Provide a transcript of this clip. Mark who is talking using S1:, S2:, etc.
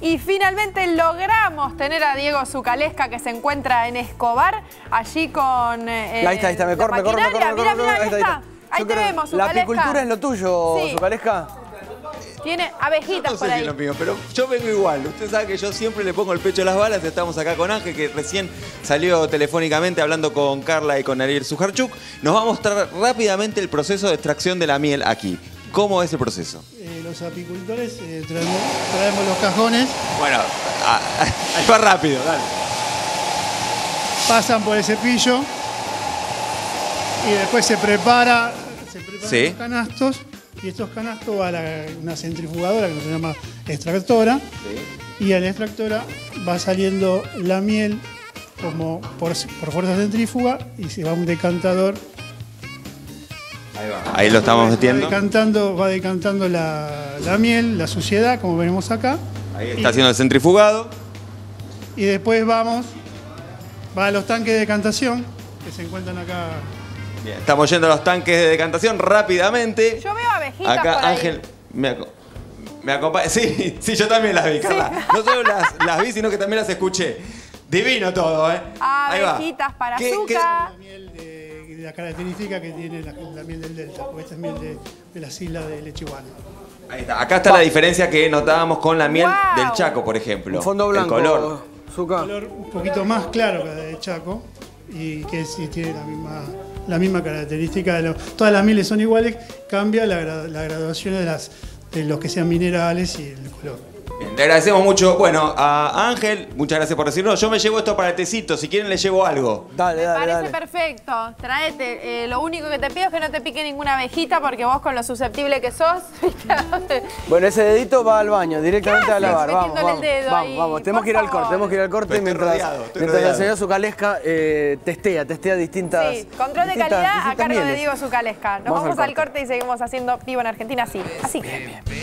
S1: Y finalmente logramos tener a Diego Zucalesca que se encuentra en Escobar, allí con.
S2: Eh, ahí está, ahí está, me corre, me corre, me corre.
S1: Mira, mira, ahí está. Ahí te vemos,
S2: La apicultura es lo tuyo, sí. Zucalesca.
S1: Tiene abejitas
S3: no
S1: por ahí.
S3: lo mío, pero yo vengo igual. Usted sabe que yo siempre le pongo el pecho a las balas. Estamos acá con Ángel, que recién salió telefónicamente hablando con Carla y con Ariel Sujarchuk. Nos va a mostrar rápidamente el proceso de extracción de la miel aquí. ¿Cómo es el proceso?
S4: Los apicultores eh, traemos, los cajones.
S3: Bueno, ahí va rápido, dale.
S4: Pasan por el cepillo y después se prepara, se preparan los canastos y estos canastos va a una centrifugadora que se llama extractora y a la extractora va saliendo la miel como por, fuerza centrífuga y se va a un decantador.
S3: Ahí va. Ahí lo estamos metiendo.
S4: Va decantando, va decantando la, miel, la suciedad, como vemos acá.
S3: Ahí está haciendo el centrifugado.
S4: Y después vamos, va a los tanques de decantación que se encuentran acá
S3: estamos yendo a los tanques de decantación rápidamente.
S1: Yo veo abejitas
S3: Acá
S1: por ahí.
S3: Ángel me, me acompaña. Sí, sí, yo también las vi, Carla. No solo las, vi, sino que también las escuché. Divino todo, ¿eh?
S1: Abejitas para azúcar.
S4: La miel de, la característica que tiene la, miel del Delta, porque esta es miel de, las islas de Lechiguana.
S3: Ahí está. Acá está la diferencia que notábamos con la miel del Chaco, por ejemplo.
S2: fondo blanco.
S3: El color.
S4: Azúcar. color un poquito más claro que la de Chaco y que sí tiene la misma la misma característica. De todas las mieles son iguales, cambia la, la graduación de, las, de los que sean minerales y el color.
S3: Bien, le agradecemos mucho. Bueno, a Ángel, muchas gracias por decirnos. Yo me llevo esto para el tecito. Si quieren, le llevo algo.
S2: Dale, dale.
S1: Me parece perfecto. Traete. Eh, lo único que te pido es que no te pique ninguna abejita porque vos, con lo susceptible que sos.
S2: bueno, ese dedito va al baño, directamente a lavar. Vamos, vamos. vamos, vamos. Tenemos que ir al corte. Tenemos que ir al corte mientras, mientras el señor Zucalesca eh, testea, testea distintas. Sí,
S1: control de calidad a cargo de Diego Zucalesca. Nos vamos, al corte. y seguimos haciendo vivo en Argentina así. Así. Bien, bien.